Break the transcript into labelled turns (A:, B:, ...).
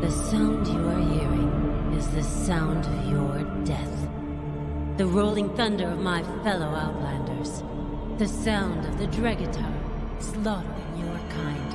A: The sound you are hearing is the sound of your death. The rolling thunder of my fellow Outlanders. The sound of the Dregatar slaughtering your kind.